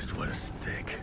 Christ, what a stick.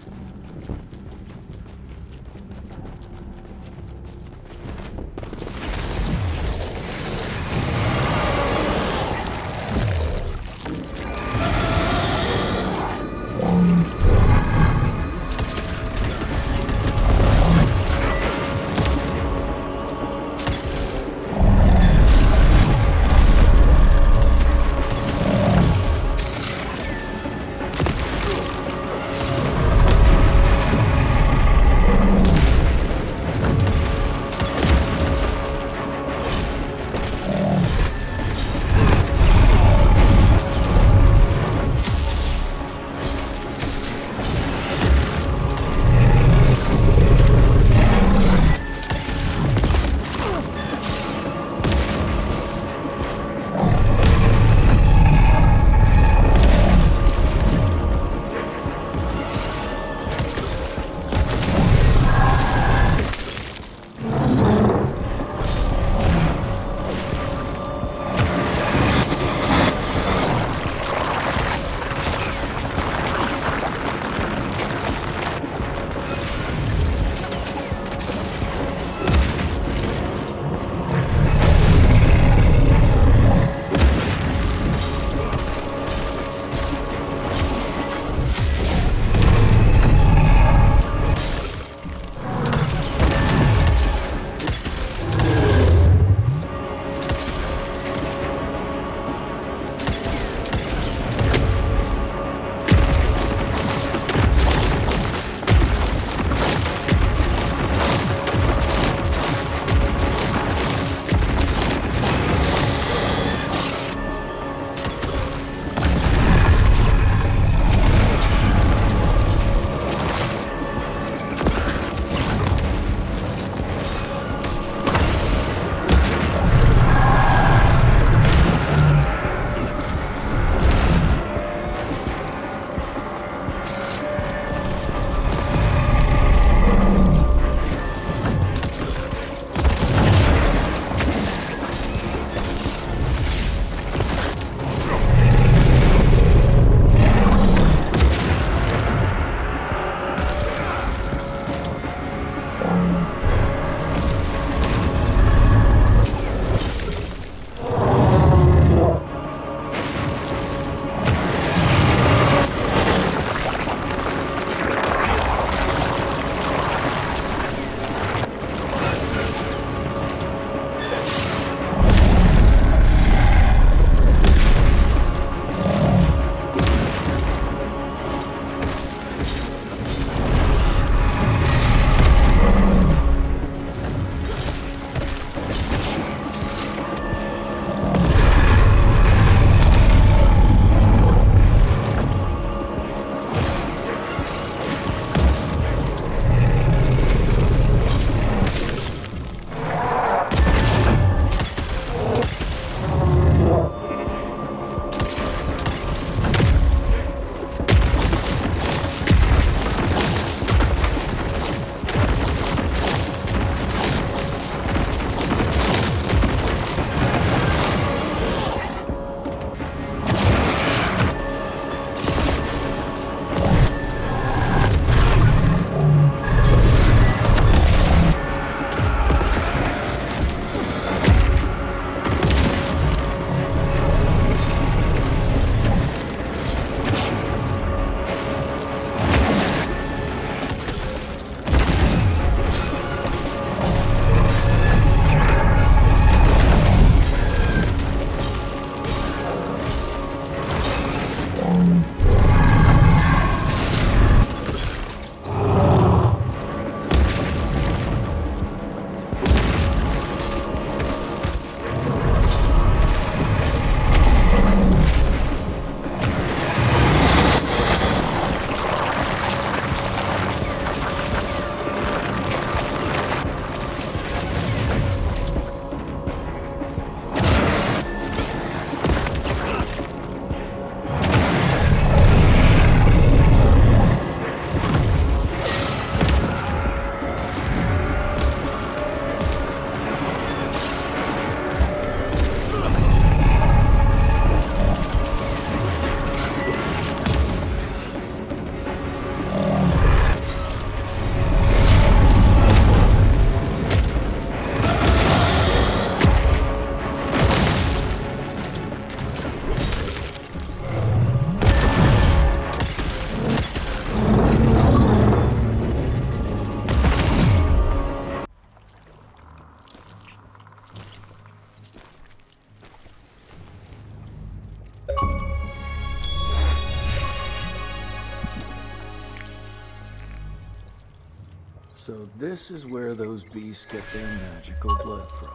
So this is where those beasts get their magical blood from.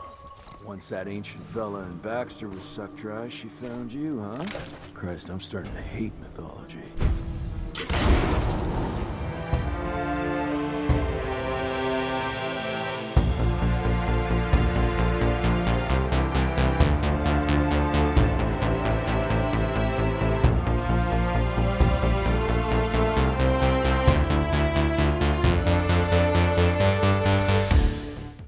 Once that ancient fella in Baxter was sucked dry, she found you, huh? Christ, I'm starting to hate mythology.